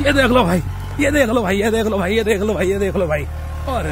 ये देख लो भाई, ये देख लो भाई, ये देख लो भाई, ये देख लो भाई, ये देख लो भाई, और